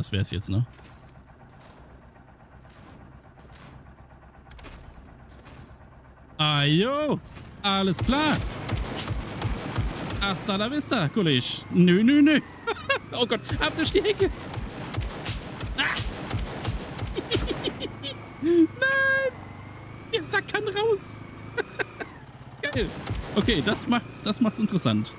Das wär's jetzt, ne? Ah, jo. Alles klar. Hasta la vista, Kulisch. Nö, nö, nö. oh Gott, ab durch die Hecke. Ah. Nein. Der Sack kann raus. Geil. Okay, das macht's, das macht's interessant.